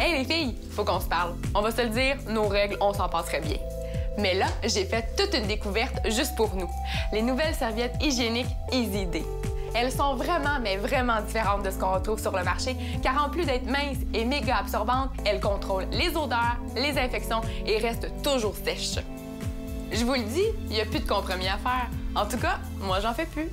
Hey les filles, faut qu'on se parle. On va se le dire, nos règles, on s'en passerait bien. Mais là, j'ai fait toute une découverte juste pour nous. Les nouvelles serviettes hygiéniques Easy Day. Elles sont vraiment, mais vraiment différentes de ce qu'on retrouve sur le marché, car en plus d'être minces et méga absorbantes, elles contrôlent les odeurs, les infections et restent toujours sèches. Je vous le dis, il n'y a plus de compromis à faire. En tout cas, moi, j'en fais plus.